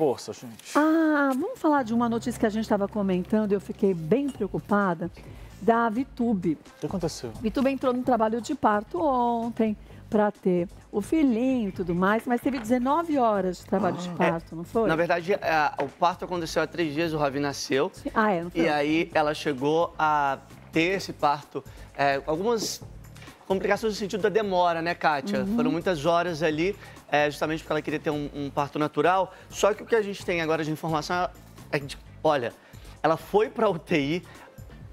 força, gente. Ah, vamos falar de uma notícia que a gente estava comentando e eu fiquei bem preocupada, da Vitube. O que aconteceu? Vitube entrou no trabalho de parto ontem para ter o filhinho e tudo mais, mas teve 19 horas de trabalho de parto, não foi? Na verdade, a- o parto aconteceu há três dias, o Ravi nasceu. Ah, é, não foi? E aí ela chegou a ter esse parto, é, algumas complicações no sentido da demora, né, Kátia? Uhum. Foram muitas horas ali, é, justamente porque ela queria ter um, um parto natural. Só que o que a gente tem agora de informação é que, olha, ela foi para UTI,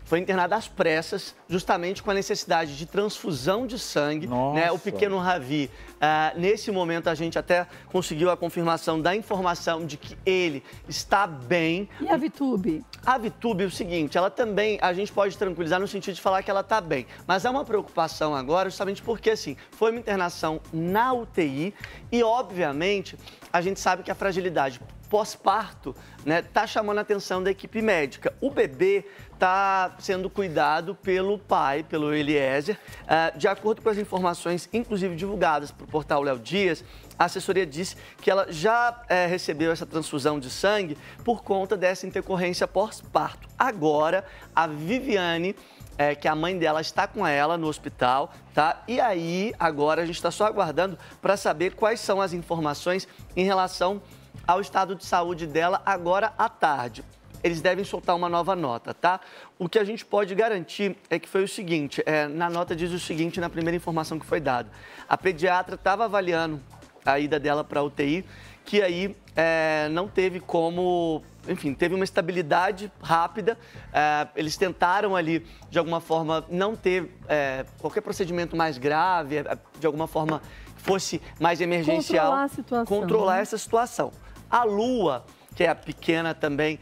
foi internada às pressas, justamente com a necessidade de transfusão de sangue. Né? O pequeno Ravi, ah, nesse momento a gente até conseguiu a confirmação da informação de que ele está bem. E a Vitube? A Vitube, é o seguinte, ela também, a gente pode tranquilizar no sentido de falar que ela está bem. Mas há uma preocupação agora, justamente porque, assim, foi uma internação na UTI e, obviamente, a gente sabe que a fragilidade pós-parto, né, tá chamando a atenção da equipe médica. O bebê está sendo cuidado pelo pai, pelo Eliezer. Ah, de acordo com as informações, inclusive divulgadas para o portal Léo Dias, a assessoria disse que ela já eh, recebeu essa transfusão de sangue por conta dessa intercorrência pós-parto. Agora, a Viviane, eh, que a mãe dela está com ela no hospital, tá? E aí, agora a gente está só aguardando para saber quais são as informações em relação ao estado de saúde dela agora à tarde. Eles devem soltar uma nova nota, tá? O que a gente pode garantir é que foi o seguinte: eh, na nota diz o seguinte, na primeira informação que foi dada. A pediatra estava avaliando a ida dela para a UTI, que aí eh, não teve como. Enfim, teve uma estabilidade rápida. eh, eles tentaram ali, de alguma forma, não ter eh, qualquer procedimento mais grave, eh, de alguma forma que fosse mais emergencial. Controlar a situação, Controlar né? essa situação. A Lua, que é a pequena também,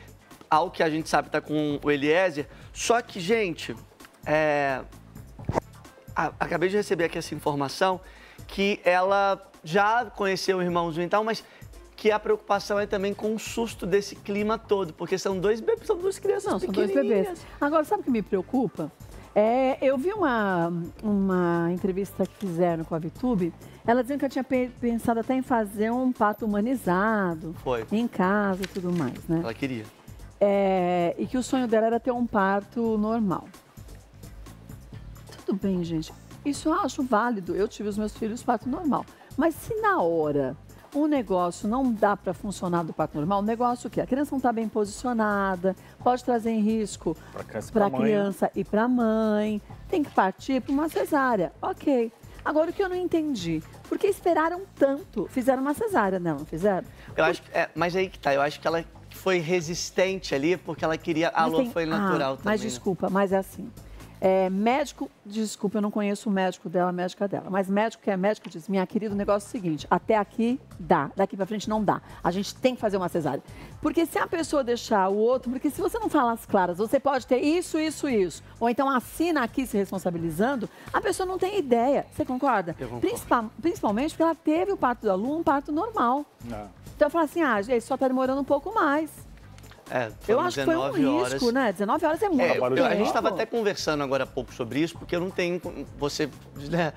ao que a gente sabe está com o Eliezer. Só que, gente, é, a- acabei de receber aqui essa informação que ela já conheceu o irmãozinho e tal, mas que a preocupação é também com o susto desse clima todo, porque são dois bebês, são duas crianças Não, são dois bebês. Agora, sabe o que me preocupa? É, eu vi uma, uma entrevista que fizeram com a Vitube. Ela dizendo que ela tinha pe- pensado até em fazer um pato humanizado. Foi. Em casa e tudo mais, né? Ela queria. É, e que o sonho dela era ter um parto normal. Tudo bem, gente. Isso eu acho válido. Eu tive os meus filhos parto normal. Mas se na hora um negócio não dá para funcionar do parto normal, o negócio o quê? A criança não está bem posicionada, pode trazer em risco Pra criança e para pra a mãe. criança e para a mãe. Tem que partir para uma cesárea. Ok. Agora o que eu não entendi, por que esperaram tanto? Fizeram uma cesárea, não, não fizeram? Eu acho que, é, mas aí que tá, eu acho que ela foi resistente ali porque ela queria. A Mas Lua tem- foi natural ah, também. Mas né? desculpa, mas é assim. É, médico, desculpa, eu não conheço o médico dela, a médica dela. Mas médico que é médico diz, minha querida, o negócio é o seguinte, até aqui dá, daqui pra frente não dá. A gente tem que fazer uma cesárea. Porque se a pessoa deixar o outro, porque se você não falar as claras, você pode ter isso, isso, isso. Ou então assina aqui se responsabilizando, a pessoa não tem ideia. Você concorda? Eu concordo. Principal- principalmente porque ela teve o parto da Lu, um parto normal. Não. Então eu falo assim, ah, gente, só tá demorando um pouco mais. É, Eu acho que foi um 19 risco, horas. né? 19 horas é muito É, eu- a gente estava até conversando agora há pouco sobre isso, porque eu não tenho. Você né,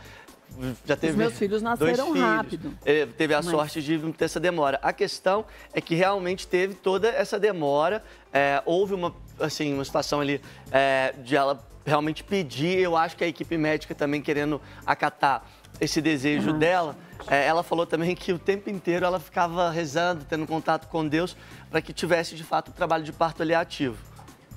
já teve. meus filhos nasceram filhos. rápido. É, teve a Mas- sorte de não ter essa demora. A questão é que realmente teve toda essa demora. é, houve uma, assim, uma situação ali é, de ela realmente pedir. Eu acho que a equipe médica também querendo acatar esse desejo dela. É, ela falou também que o tempo inteiro ela ficava rezando, tendo contato com Deus, para que tivesse de fato o trabalho de parto ali ativo.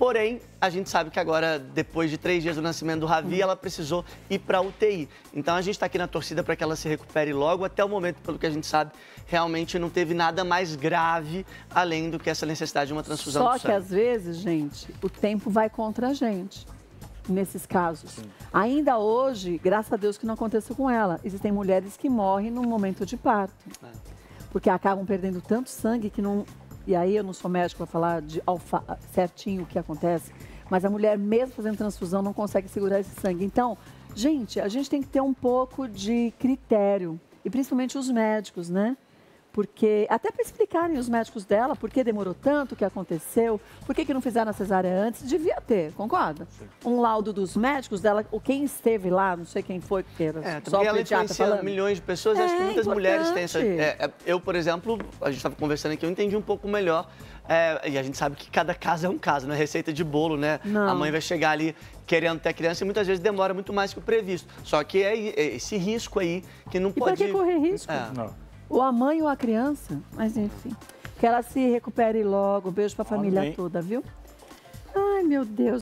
Porém, a gente sabe que agora, depois de três dias do nascimento do Ravi, ela precisou ir para UTI. Então a gente está aqui na torcida para que ela se recupere logo. Até o momento, pelo que a gente sabe, realmente não teve nada mais grave além do que essa necessidade de uma transfusão Só que sangue. às vezes, gente, o tempo vai contra a gente nesses casos. Ainda hoje, graças a Deus que não aconteceu com ela, existem mulheres que morrem no momento de parto. É. Porque acabam perdendo tanto sangue que não. E aí eu não sou médico para falar de alfa... certinho o que acontece, mas a mulher, mesmo fazendo transfusão, não consegue segurar esse sangue. Então, gente, a gente tem que ter um pouco de critério, e principalmente os médicos, né? Porque até para explicarem os médicos dela por que demorou tanto, o que aconteceu, por que, que não fizeram a cesárea antes, devia ter, concorda? Sim. Um laudo dos médicos dela, o quem esteve lá, não sei quem foi, porque era é, só ela influencia falando. milhões de pessoas, é, acho que muitas importante. mulheres têm essa... É, é, eu, por exemplo, a gente estava conversando aqui, eu entendi um pouco melhor é, e a gente sabe que cada caso é um caso, não é receita de bolo, né? Não. A mãe vai chegar ali querendo ter a criança e muitas vezes demora muito mais que o previsto. Só que é, é esse risco aí que não e pode... E que correr risco? É. Não. Ou a mãe ou a criança, mas enfim. Que ela se recupere logo. Beijo pra família Amém. toda, viu? Ai, meu Deus.